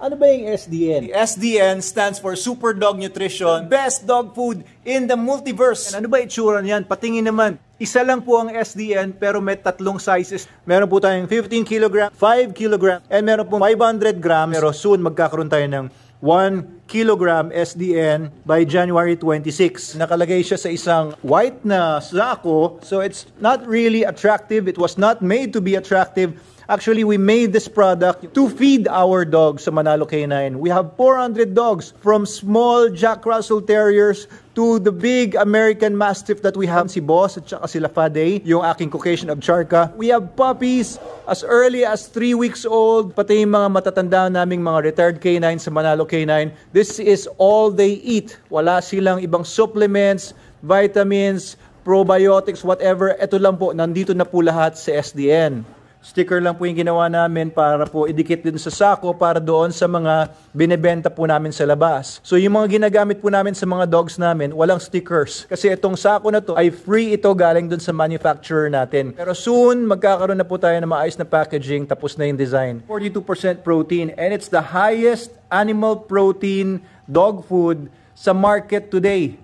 Ano ba yung SDN? The SDN stands for Super Dog Nutrition, best dog food in the multiverse. Ano ba itsura niyan? Patingin naman. Isa lang po ang SDN pero may tatlong sizes. Meron po tayong 15 kg, 5 kg, and meron po 500 grams. Pero soon magkakaroon tayo ng 1 kilogram SDN by January 26. Nakalagay siya sa isang white na sako, so it's not really attractive. It was not made to be attractive. Actually, we made this product to feed our dogs sa Manalo K9. We have 400 dogs from small Jack Russell Terriers to the big American Mastiff that we have, si Boss at saka si Lafade, yung aking Caucasian Ovcharka. We have puppies as early as 3 weeks old, pati yung mga matatanda naming mga retired K9 sa Manalo K9. This is all they eat. Wala silang ibang supplements, vitamins, probiotics, whatever. Ito lang po, nandito na po lahat sa SDN. Sticker lang po yung ginawa namin para po idikit din sa sako para doon sa mga binebenta po namin sa labas. So yung mga ginagamit po namin sa mga dogs namin, walang stickers. Kasi itong sako na to ay free ito galing doon sa manufacturer natin. Pero soon, magkakaroon na po tayo ng maayos na packaging tapos na yung design. 42% protein and it's the highest animal protein dog food sa market today.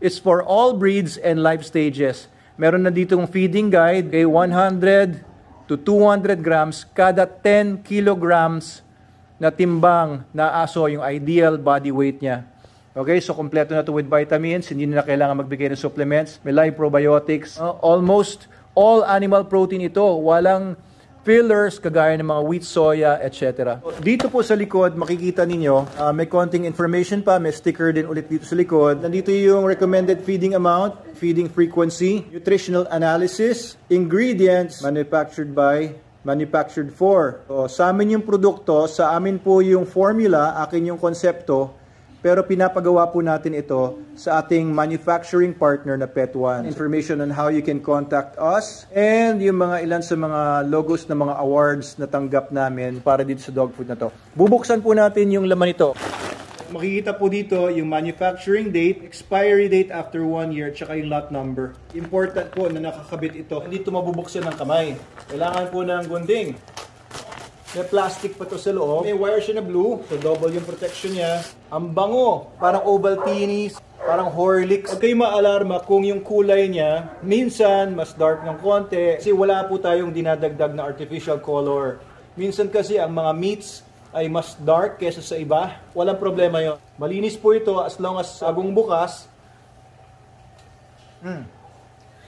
It's for all breeds and life stages. Meron na ditong feeding guide kay 100 to 200 grams kada 10 kilograms na timbang na aso yung ideal body weight niya. Okay, so kompleto na to with vitamins, hindi na kailangan magbigay ng supplements, may live probiotics. Uh, almost all animal protein ito, walang fillers kagaya ng mga wheat, soya, etc. Dito po sa likod, makikita ninyo, uh, may konting information pa, may sticker din ulit dito sa likod. Nandito yung recommended feeding amount, feeding frequency, nutritional analysis, ingredients manufactured by manufactured for. So, sa amin yung produkto, sa amin po yung formula, akin yung konsepto, pero pinapagawa po natin ito sa ating manufacturing partner na Pet One. Information on how you can contact us and yung mga ilan sa mga logos na mga awards na tanggap namin para dito sa dog food na to. Bubuksan po natin yung laman nito. Makikita po dito yung manufacturing date, expiry date after one year, tsaka yung lot number. Important po na nakakabit ito. Hindi ito mabubuksan ng kamay. Kailangan po ng gunding. May plastic pa to sa loob. May wire siya na blue. So double yung protection niya. Ang bango. Parang Ovaltinis. Parang Horlicks. Huwag kayong maalarma kung yung kulay niya minsan mas dark ng konti. Kasi wala po tayong dinadagdag na artificial color. Minsan kasi ang mga meats ay mas dark kesa sa iba. Walang problema yon. Malinis po ito as long as sabong bukas. Mm.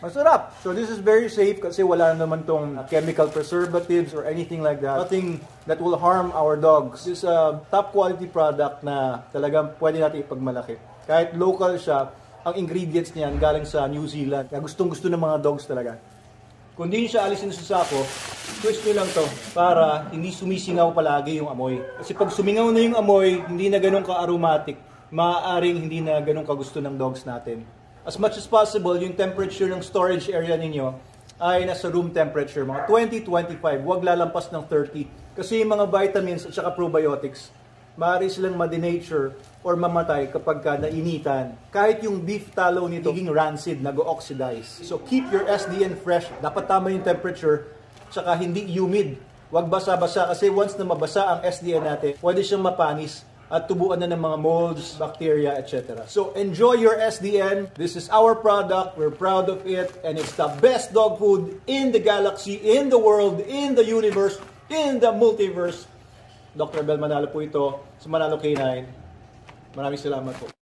Masarap. So this is very safe kasi wala naman tong chemical preservatives or anything like that. Nothing that will harm our dogs. This is a top quality product na talagang pwede natin ipagmalaki. Kahit local siya, ang ingredients niyan galing sa New Zealand. Kaya gustong gusto ng mga dogs talaga. Kung hindi siya alisin sa sako, twist nyo lang to para hindi sumisingaw palagi yung amoy. Kasi pag sumingaw na yung amoy, hindi na ganun ka-aromatic, maaaring hindi na ganun kagusto ng dogs natin as much as possible, yung temperature ng storage area ninyo ay nasa room temperature, mga 20-25, huwag lalampas ng 30. Kasi yung mga vitamins at saka probiotics, maaari silang ma-denature or mamatay kapag ka nainitan. Kahit yung beef tallow nito, naging rancid, nag-oxidize. So keep your SDN fresh. Dapat tama yung temperature, tsaka hindi humid. Huwag basa-basa kasi once na mabasa ang SDN natin, pwede siyang mapanis at tubuan na ng mga molds, bacteria, etc. So enjoy your SDN. This is our product. We're proud of it. And it's the best dog food in the galaxy, in the world, in the universe, in the multiverse. Dr. Bel Manalo po ito sa Manalo K9. Maraming salamat po.